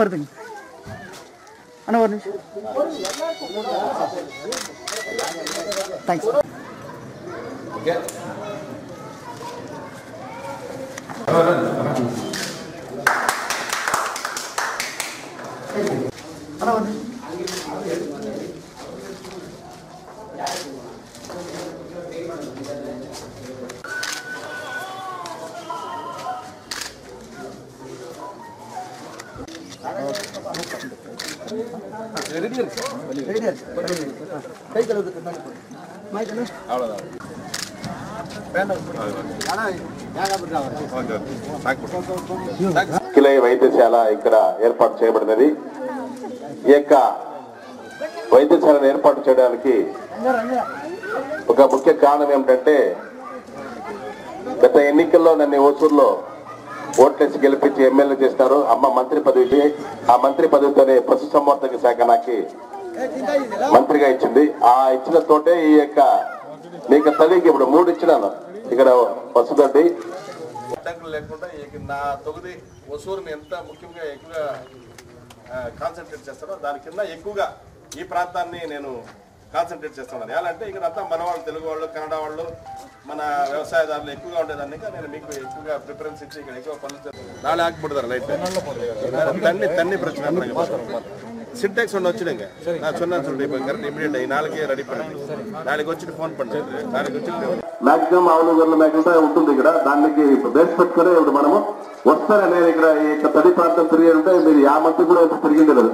வருதுங்க. அண்ணா ஒரு நிமிஷம். தேங்க்ஸ் அண்ணா ஒரு நிமிஷம். కిలయ వైద్యశాల ఇక్కడ ఏర్పాటు చేయబడినది. ఈ యొక్క వైద్యశాలను ఏర్పాటు చేయడానికి ఒక ముఖ్య కారణం ఏమిటంటే గత ఎన్నికల్లో నన్ను ఓసూరులో ఓట్లేసి గెలిపించి ఎమ్మెల్యే చేస్తారు. అమ్మ మంత్రి పదవికి ఆ మంత్రి పదవితోనే పశుసంవర్ధక శాఖ నాకు మంత్రిగా ఇచ్చింది. ఆ ఇచ్చిన తోటే ఈ యొక్క మీకు తల్లికి ఇప్పుడు మూడు ఇచ్చినాను. ఇక్కడ పశుదొడ్డి అడ్డంకులు లేకుండా ఈ నా తొగది వసూరుని ఎంత ముఖ్యంగా ఎక్కువగా కాన్సన్ట్రేట్ చేస్తారో దాని కింద ఎక్కువగా ఈ ప్రాంతాన్ని నేను కాన్సన్ట్రేట్ చేస్తున్నాను ఎలా అంటే ఇక్కడ అంతా మన వాళ్ళు తెలుగు వాళ్ళు కన్నడ వాళ్ళు మన వ్యవసాయదారులు ఎక్కువగా ఉండేదాన్ని. నేను మీకు ఎక్కువగా ప్రిఫరెన్స్ ఇచ్చి ఇక్కడ ఎక్కువ పనులు నాಳೆ ఆగిపోతారు లైట్. తన్ని తన్ని பிரச்சனை சின்டெக்ஸ் ఉండి வச்சுடுங்க నా சொன்னேன் చూడండి కరెక్ట్ ఇమీడియట్ ఈ నాలుగే రెడీ பண்ணி నాలుగు వచ్చి ఫోన్ பண்ணுறேன் నాలుగు వచ్చి మ్యాక్సిమం ఆవులు గొర్రెల ఉంటుంది ఇక్కడ. దానికి బేస్ పెట్టుకునే మనము. వస్తారనే ఇక్కడ ఈ యొక్క తడి ప్రాంతం తిరిగి ఉంటే మీరు ఆ మంత్ కూడా తిరిగింది కదా